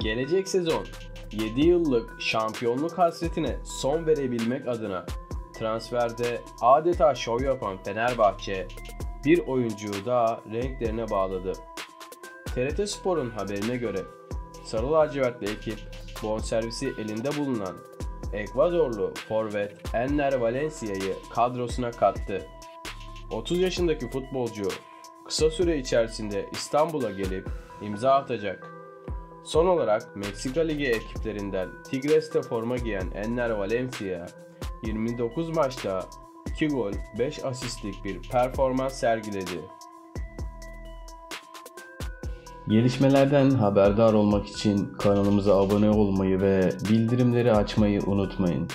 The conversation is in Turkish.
Gelecek sezon 7 yıllık şampiyonluk hasretine son verebilmek adına transferde adeta şov yapan Fenerbahçe bir oyuncuyu daha renklerine bağladı. TRT Spor'un haberine göre Sarı lacivertli ekip bonservisi elinde bulunan Ekvadorlu forvet Enner Valencia'yı kadrosuna kattı. 30 yaşındaki futbolcu kısa süre içerisinde İstanbul'a gelip imza atacak. Son olarak Meksika Ligi ekiplerinden Tigres'te forma giyen Enner Valencia 29 maçta 2 gol 5 asistlik bir performans sergiledi. Gelişmelerden haberdar olmak için kanalımıza abone olmayı ve bildirimleri açmayı unutmayın.